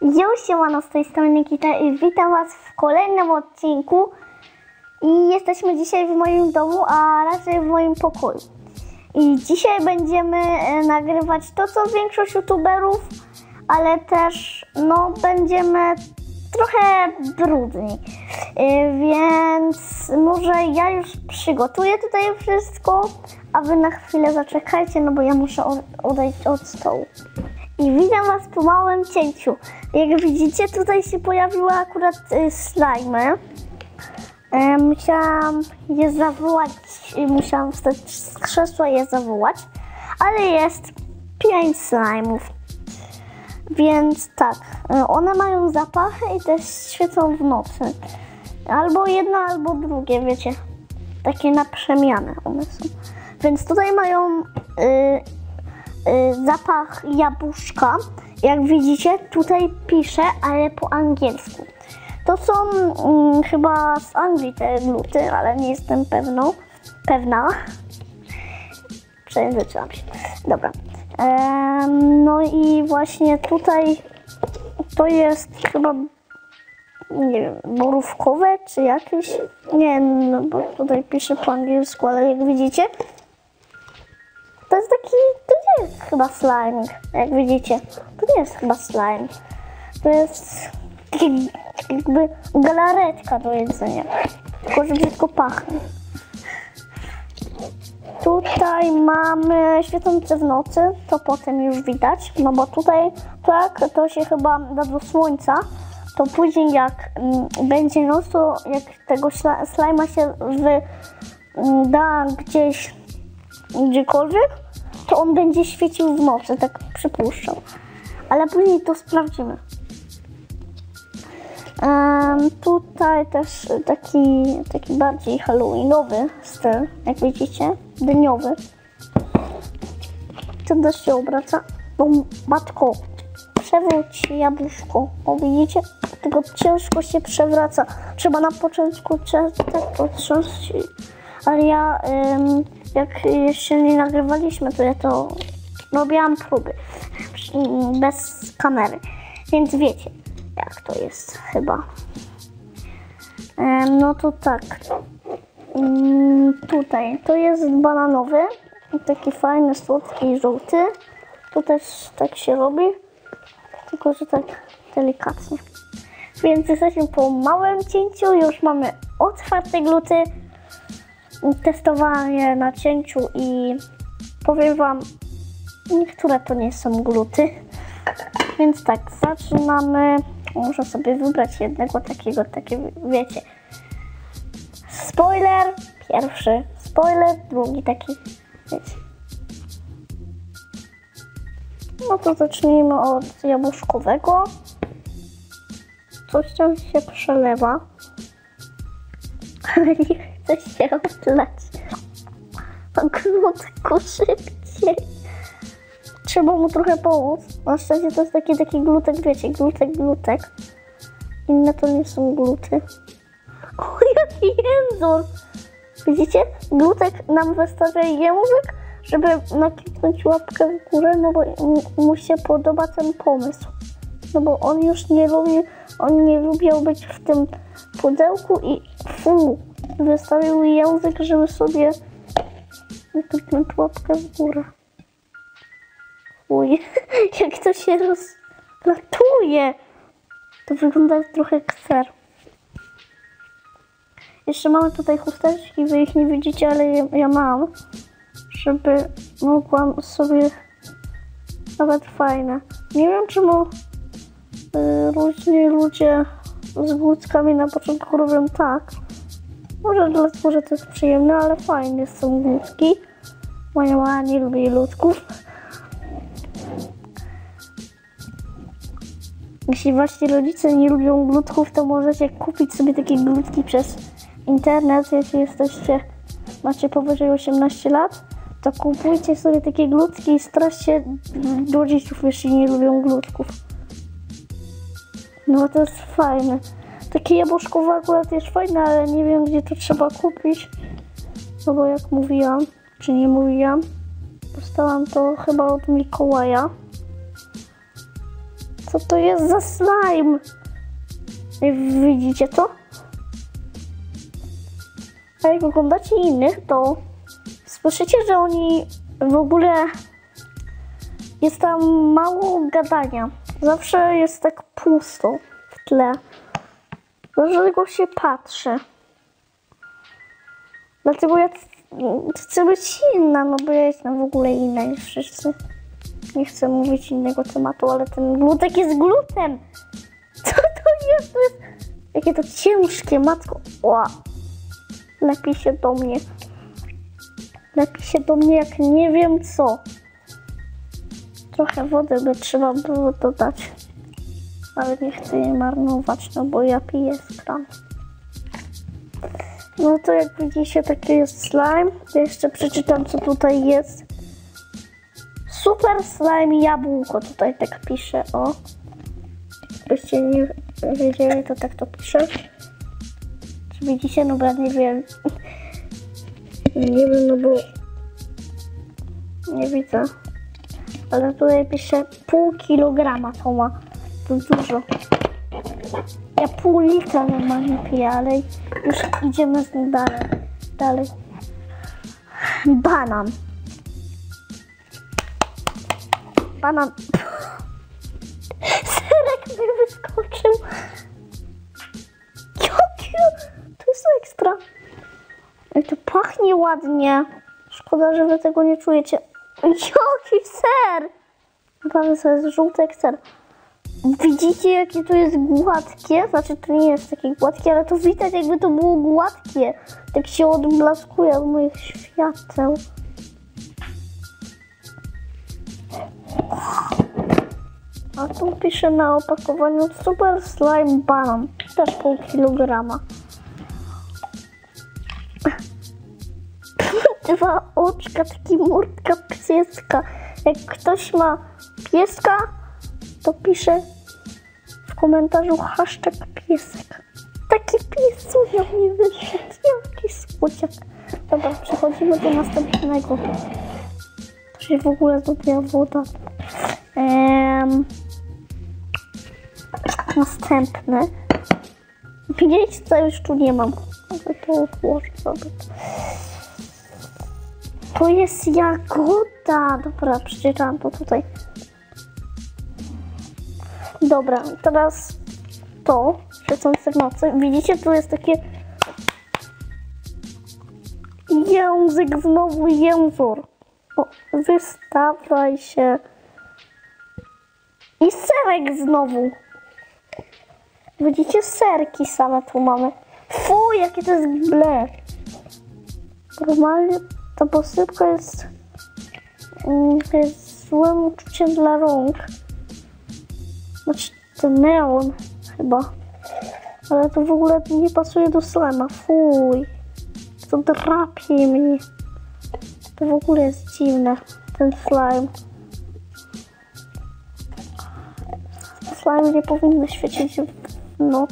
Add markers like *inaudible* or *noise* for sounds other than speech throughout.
Yo, siemano, z tej strony Nikita i witam Was w kolejnym odcinku. I jesteśmy dzisiaj w moim domu, a raczej w moim pokoju. I dzisiaj będziemy e, nagrywać to, co większość youtuberów, ale też, no, będziemy trochę brudni. E, Więc może ja już przygotuję tutaj wszystko, a Wy na chwilę zaczekajcie, no bo ja muszę od- odejść od stołu. I witam Was po małym cięciu. Jak widzicie, tutaj się pojawiły akurat y, slajmy. E, musiałam je zawołać, y, musiałam wstać z krzesła je zawołać, ale jest pięć slajmów. Więc tak, y, one mają zapachy i też świecą w nocy. Albo jedno, albo drugie, wiecie. Takie na przemianę one są. Więc tutaj mają y, zapach jabłuszka. Jak widzicie, tutaj pisze, ale po angielsku. To są mm, chyba z Anglii te gluty, ale nie jestem pewną, pewna. Przejęzyczyłam się. Dobra. Em, no i właśnie tutaj to jest chyba nie wiem, borówkowe czy jakieś. Nie, no bo tutaj pisze po angielsku, ale jak widzicie, to jest taki, to jest chyba slime, jak widzicie. To nie jest chyba slime. To jest jakby galaretka do jedzenia. Tylko, że brzydko pachnie. Tutaj mamy świecące w nocy, to potem już widać, no bo tutaj tak, to się chyba da do słońca, to później jak mm, będzie noc, to jak tego slajma się wy, mm, gdzieś gdziekolwiek, to on będzie świecił w nocy, tak przypuszczam. Ale później to sprawdzimy. Em, tutaj też taki, taki bardziej halloweenowy styl, jak widzicie, dniowy. Ten też się obraca. O, matko, przewróć jabłuszko. O, widzicie? Tylko ciężko się przewraca. Trzeba na początku tak potrząść. Ale ja, jak jeszcze nie nagrywaliśmy, to ja to robiłam próby. Mm, Bez kamery. Więc wiecie, jak to jest chyba. No to tak. Mm, Tutaj to jest bananowy, taki fajny, słodki, żółty. Tu też tak się robi, tylko że tak delikatnie. Więc jesteśmy po małym cięciu, już mamy otwarte gluty. Testowałam je na cięciu i powiem Wam, niektóre to nie są gluty. Więc tak, zaczynamy. Muszę sobie wybrać jednego takiego, takie wiecie. Spoiler, pierwszy. Spoiler, drugi taki, wiecie. No to zacznijmy od jabłuszkowego. Coś tam się przelewa. *laughs* Ale chce się odlać. Krótko, szybciej. Trzeba mu trochę pomóc. Na szczęście to jest taki, taki glutek, wiecie, glutek, glutek. Inne to nie są gluty. *laughs* O, jaki język! Widzicie? Glutek nam wystawia język, żeby nakliknąć łapkę w górę, no bo mu się podoba ten pomysł. No bo on już nie lubi, on nie lubił być w tym pudełku i fu, wystawił język, żeby sobie nakliknąć łapkę w górę. Uj, *laughs* jak to się rozlatuje. To wygląda trochę jak ser. Jeszcze mamy tutaj chusteczki, wy ich nie widzicie, ale ja, ja mam, żeby mogłam sobie nawet fajne. Nie wiem czemu y, różni ludzie z głuckami na początku robią tak. Może dlatego, że to jest przyjemne, ale fajne są główki. Moja mama nie lubi ludków. Jeśli wasi rodzice nie lubią glutków, to możecie kupić sobie takie glutki przez internet, jeśli jesteście, macie powyżej 18 lat, to kupujcie sobie takie glutki i straszcie rodziców, jeśli nie lubią glutków. No to jest fajne. Takie jabłuszkowe akurat jest fajne, ale nie wiem gdzie to trzeba kupić. No bo jak mówiłam, czy nie mówiłam, dostałam to chyba od Mikołaja. Co to jest za slime? Widzicie to? A jak oglądacie innych, to słyszycie, że oni w ogóle jest tam mało gadania. Zawsze jest tak pusto w tle. Dlatego się patrzę. Dlatego ja chcę być inna, no bo ja jestem w ogóle inna niż wszyscy. Nie chcę mówić innego tematu, ale ten glutek jest glutem. *laughs* Co to jest? To jest jakie to ciężkie, matko. Ła. Lepiej się do mnie. Lepiej się do mnie jak nie wiem co. Trochę wody by trzeba było dodać. Ale nie chcę jej marnować, no bo ja piję z kranu. No to jak widzicie, taki jest slime. Ja jeszcze przeczytam, co tutaj jest. Super slime jabłko. Tutaj tak pisze, o. Jakbyście nie wiedzieli, to tak to pisze. Czy widzicie? No bo ja nie wiem. Nie wiem, no bo nie widzę. Ale tutaj pisze pół kilograma to ma. To dużo. Ja pół litra normalnie piję, ale już idziemy z nim dalej. Dalej. Banan. Banan. *laughs* Serek mi wyskoczył. Jaki? To jest ekstra. I to pachnie ładnie. Szkoda, że wy tego nie czujecie. *laughs* Jaki ser! To jest żółty jak ser. Widzicie, jakie to jest gładkie? Znaczy, to nie jest takie gładkie, ale to widać, jakby to było gładkie. Tak się odblaskuje od moich świateł. A tu pisze na opakowaniu Super Slime Banan. Też pół kilograma. *laughs* Dwa oczka, taki mordka pieska. Jak ktoś ma pieska, to pisze w komentarzu hashtag piesek. Taki piesunia mi wyszedł. Jaki słodziak. Dobra, przechodzimy do następnego. To się w ogóle zrobiła woda. Ehm, następny. Widzieliście, co już tu nie mam. Ale to odłożę sobie. To jest jagoda. Dobra, przeczytałam to tutaj. Dobra, teraz to, świecące w nocy. Widzicie, tu jest takie język, znowu jęzor. O, wystawaj się. I serek znowu. Widzicie, serki same tu mamy. Fuj, jakie to jest ble. Normalnie ta posypka jest, mm, jest złym uczuciem dla rąk. Znaczy ten neon chyba. Ale to w ogóle nie pasuje do slema. Fuj. To drapie mi. To w ogóle jest dziwne. Ten slime. Slime nie powinny świecić w noc.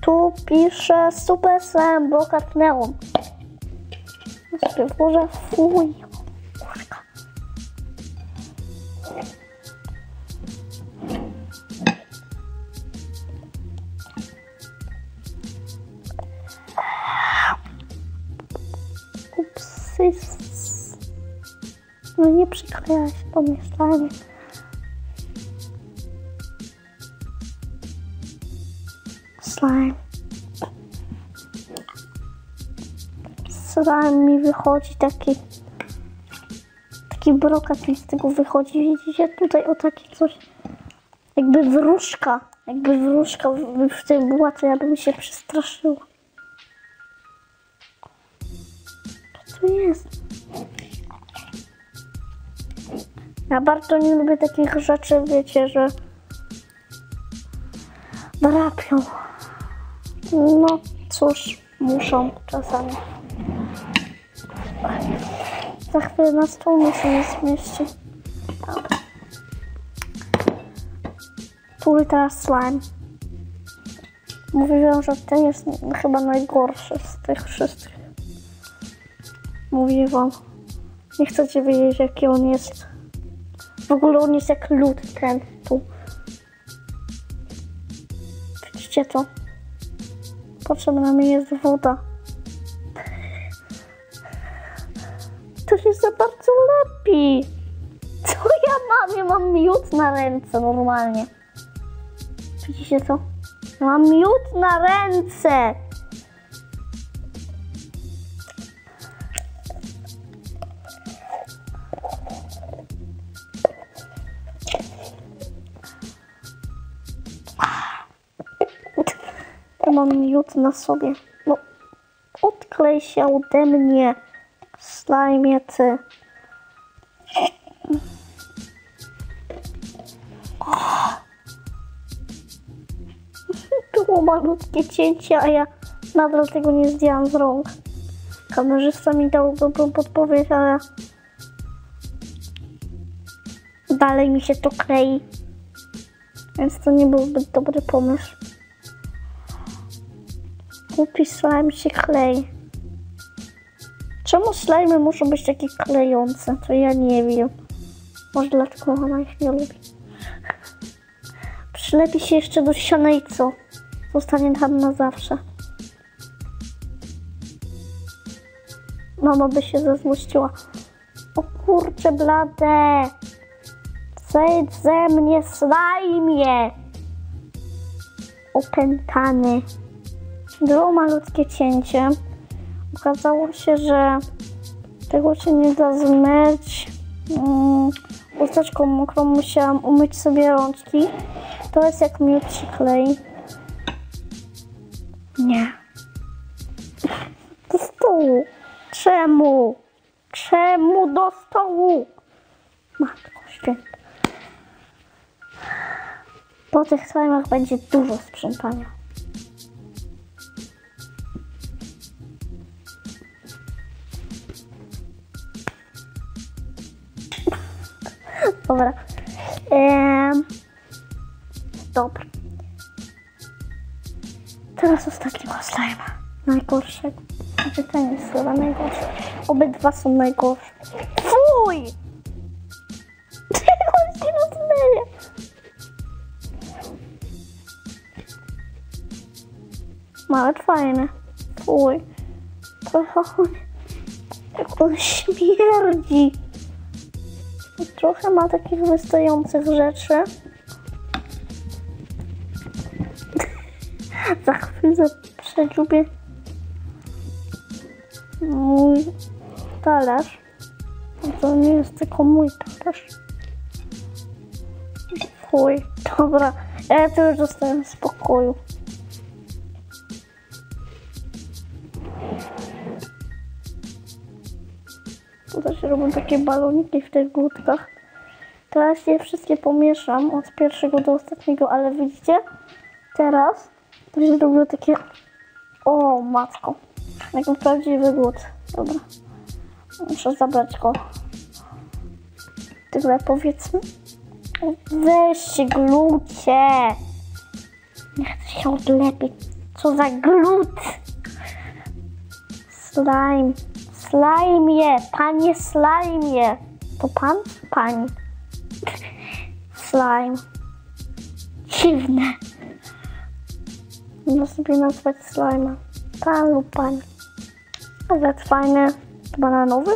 Tu pisze Super Slime Brokat Neon. Włożę fuj. Nie przyklejaj się mnie slime. Slime. Mi wychodzi taki taki brokat mi z tego wychodzi. Widzicie tutaj o takie coś jakby wróżka. Jakby wróżka w, w tym była, to ja bym się przestraszyła. Co to jest? Ja bardzo nie lubię takich rzeczy, wiecie, że drapią. No cóż, muszą czasami. Za chwilę na stół mi się nie zmieści. Tu teraz slime. Mówiłem, że ten jest chyba najgorszy z tych wszystkich. Mówię wam. Nie chcecie wiedzieć, jaki on jest. W ogóle on jest jak lód ten tu. Widzicie to? Potrzebna mi jest woda. To się za bardzo lepi. Co ja mam? Ja mam miód na ręce normalnie. Widzicie to? Mam miód na ręce. Mam miód na sobie. No, odklej się ode mnie. Slajmie ty. Było malutkie cięcie, a ja nadal tego nie zdjęłam z rąk. Kamerzysta mi dał dobrą podpowiedź, ale dalej mi się to klei. Więc to nie był zbyt dobry pomysł. Głupi slime się klei. Czemu slimy muszą być takie klejące? To ja nie wiem. Może dlatego ona ich nie lubi. Przylepi się jeszcze do ściany i co? Zostanie tam na zawsze. Mama by się zezłościła. O kurcze blade! Zejdź ze mnie, slajmie! Opętany. Było malutkie cięcie. Okazało się, że tego się nie da zmyć. Mm, chusteczką mokrą musiałam umyć sobie rączki. To jest jak miód klei. Nie. Do stołu. Czemu? Czemu do stołu? Matko święta. Po tych slajmach będzie dużo sprzątania. Dobra. Ehm, dobra. Teraz ostatniego slajma. Najgorszego. Znaczy ten jest chyba najgorszy. Obydwa są najgorsze. Fuj! *laughs* On się rozleje. Nawet fajne. Fuj. Trochę on... Jak on śmierdzi. Trochę ma takich wystających rzeczy. *laughs* Za chwilę przedziubię mój talerz. To nie jest tylko mój talerz. Chuj, dobra. Ja tu już w spokoju. Się robią takie baloniki w tych głódkach. Teraz je wszystkie pomieszam od pierwszego do ostatniego, ale widzicie? Teraz to się robiło takie... O, matko. Jak prawdziwy głód. Dobra. Muszę zabrać go. Tyle powiedzmy. Weź się glucie. Nie chcę się odlepić. Co za glut. Slime. Slajmie, panie slajmie. To pan? Pani. Slime. Dziwne. Można sobie nazwać slajma. Pan lub pani. Ale fajny. To bananowy?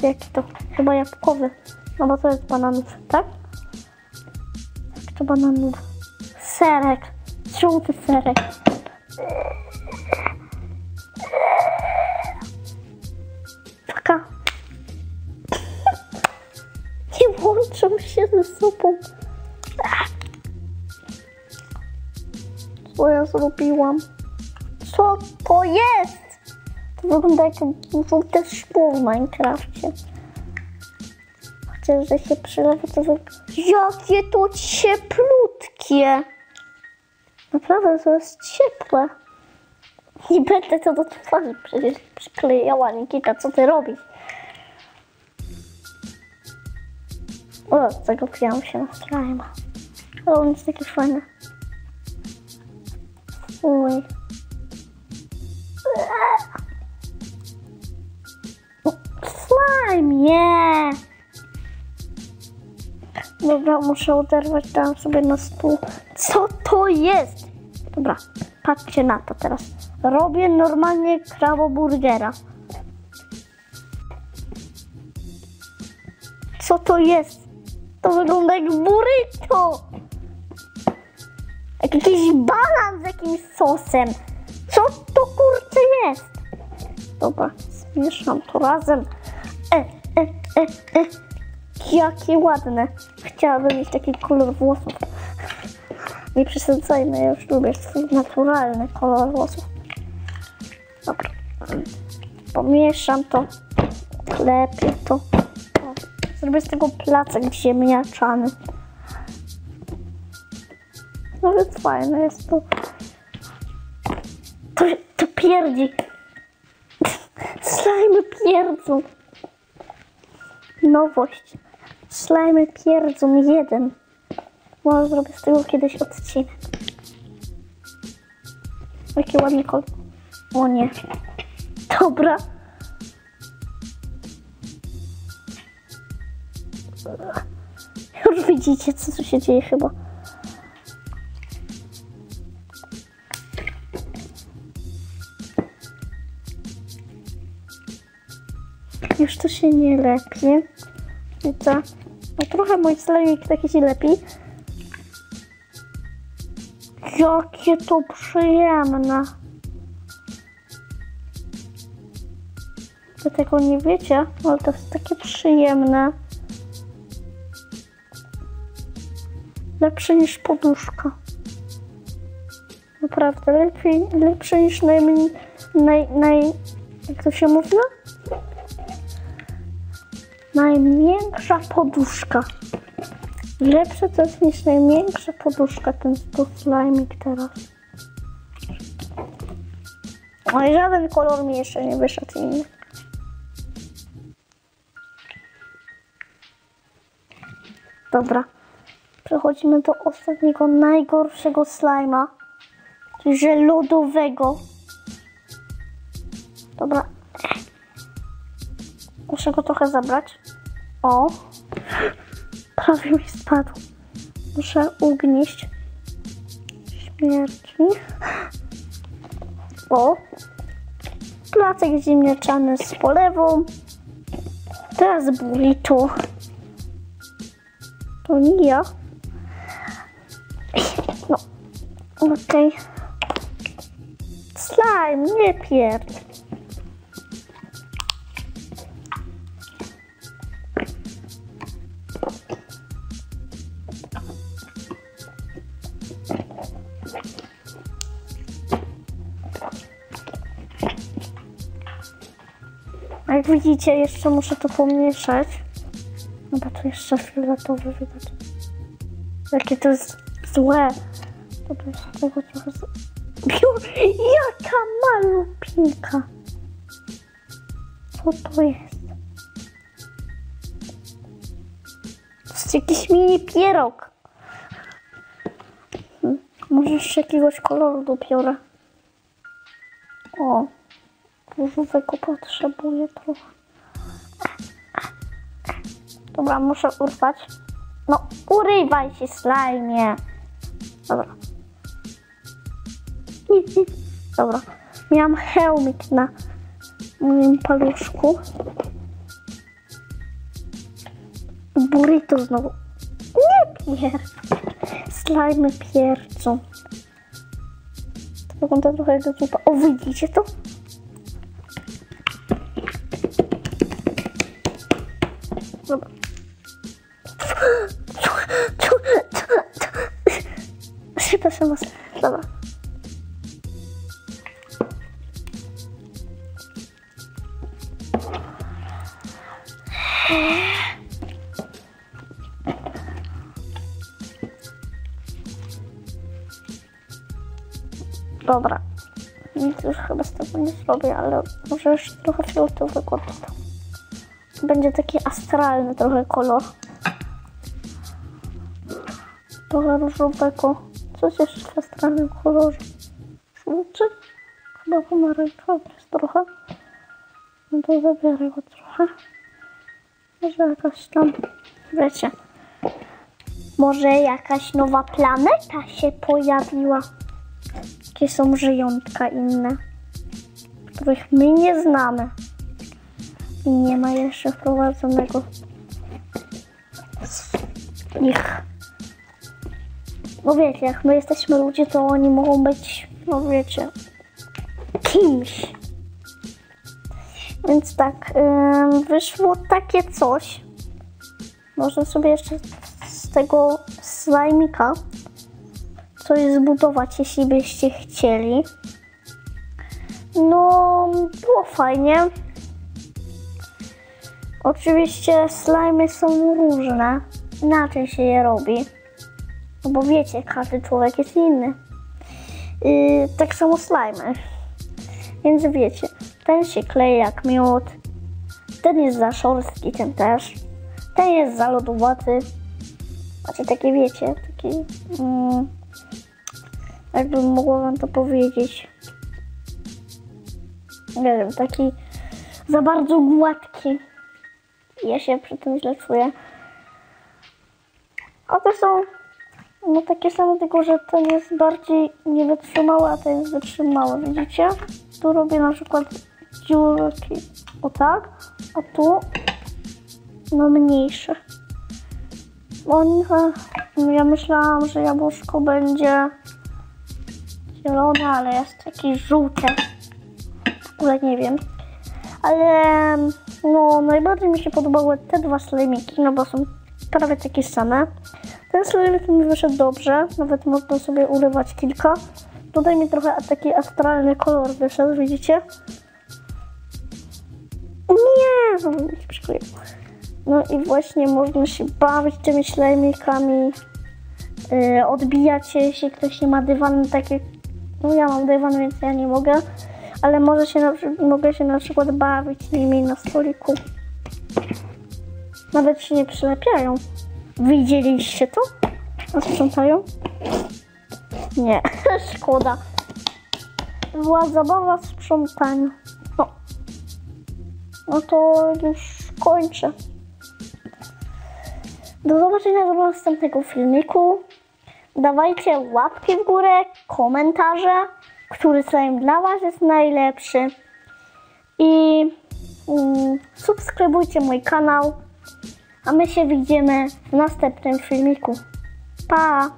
Czy jaki to? Chyba jabłkowy. No bo to jest bananów, tak? Jak to bananów? Serek. Żółty serek. Łączą się ze sobą. Co ja zrobiłam? Co to jest? To wygląda jak żółte szkło w Minecrafcie. Chociaż, że się przylewa, to wygląda... Jakie to cieplutkie! Naprawdę to jest ciepłe. Nie będę to do twarzy przecież przyklejała, Nikita, co ty robisz? O, zagapiłam się na slime. Ale on jest taki fajny. Uj. Slime, nie! Dobra, muszę oderwać, dam sobie na stół. Co to jest? Dobra, patrzcie na to teraz. Robię normalnie kraboburgera. Co to jest? To wygląda jak burrito. Jak jakiś banan z jakimś sosem. Co to kurczę jest? Dobra, zmieszam to razem. E, e, e, e. Jakie ładne. Chciałabym mieć taki kolor włosów. Nie przesadzajmy, ja już lubię swój naturalny kolor włosów. Dobra. Pomieszam to. Lepiej to. Zrobię z tego placek ziemniaczany. No więc fajne jest to. To, to pierdzi. *laughs* Slajmy pierdzą. Nowość. Slajmy pierdzą jeden. Może zrobię z tego kiedyś odcinek. Jaki ładny kolor. O nie. Dobra. Już widzicie, co tu się dzieje chyba. Już to się nie lepi. Widzę. No trochę mój slajmik taki się lepi. Jakie to przyjemne. Wy tego nie wiecie, ale to jest takie przyjemne. Lepsze niż poduszka. Naprawdę, lepiej, lepsze niż najmniej, naj, naj, jak to się mówiło? Najmiększa poduszka. Lepsze to jest niż największa poduszka, ten to slajmik teraz. No i żaden kolor mi jeszcze nie wyszedł inny. Dobra. Przechodzimy do ostatniego, najgorszego slajma. Że lodowego. Dobra. Muszę go trochę zabrać. O. Prawie mi spadł. Muszę ugnieść. Śmierci. O. Placek ziemniaczany z polewą. Teraz burrito. To nie ja. Okej. Slime, nie pierd. Jak widzicie, jeszcze muszę to pomieszać. No bo tu jeszcze fioletowy widać. Jakie to jest złe. Trochę... z- Biu, jaka malupinka. Co to jest? To jest jakiś mini pierog. Może jeszcze jakiegoś koloru dobiorę. O, różowego potrzebuję trochę. Dobra, muszę urwać. No, urywaj się, slajmie. Dobra. Nie, *laughs* nie. Dobra. Miałam hełmik na moim paluszku. Burrito znowu. Nie pier. Slajmy pierdzą. To wygląda trochę jak zupa. O, widzicie to? Dobra. Przepraszam was. Dobra. Dobra. Nic już chyba z tego nie zrobię, ale może jeszcze trochę fioletowego dodam. Będzie taki astralny trochę kolor. Trochę różowego. Coś jeszcze w astralnym kolorze. Żółty? Chyba pomarańczowy jest trochę. No to zabiorę go trochę. Może jakaś tam, wiecie, Może jakaś nowa planeta się pojawiła. Jakie są żyjątka inne, których my nie znamy. I nie ma jeszcze wprowadzonego z ich. No wiecie, jak my jesteśmy ludzie, to oni mogą być, no wiecie, kimś. Więc tak, ym, wyszło takie coś. Można sobie jeszcze z tego slajmika coś zbudować, jeśli byście chcieli. No, było fajnie. Oczywiście slajmy są różne. Inaczej się je robi. No bo wiecie, każdy człowiek jest inny. Yy, tak samo slajmy. Więc wiecie, ten się klei jak miód. Ten jest za szorstki, ten też. Ten jest za lodowaty. Znaczy takie wiecie, taki... Mm, jakbym mogła wam to powiedzieć. Nie wiem, taki za bardzo gładki. Ja się przy tym źle czuję. A to są no takie same, tylko że ten jest bardziej niewytrzymały, a ten jest wytrzymały. Widzicie? Tu robię na przykład dziurki o tak, a tu no mniejsze. On, ja myślałam, że jabłuszko będzie zielone, ale jest takie żółte. W ogóle nie wiem. Ale no najbardziej mi się podobały te dwa slimiki, no bo są prawie takie same. Ten slimik mi wyszedł dobrze, nawet można sobie urywać kilka. Tutaj mi trochę taki astralny kolor wyszedł, widzicie? Nie, no mi się. No i właśnie można się bawić tymi slimikami, yy, odbijać się, jeśli ktoś nie ma dywanu, takie, no ja mam dywan, więc ja nie mogę, ale może się na, mogę się na przykład bawić nimi na stoliku. Nawet się nie przylepiają. Widzieliście to? A sprzątają? Nie, *laughs* szkoda. Była zabawa w sprzątaniu. No. no to już kończę. Do zobaczenia do następnego filmiku. Dawajcie łapki w górę, komentarze, który slime dla Was jest najlepszy. I mm, subskrybujcie mój kanał. A my się widzimy w następnym filmiku. Pa!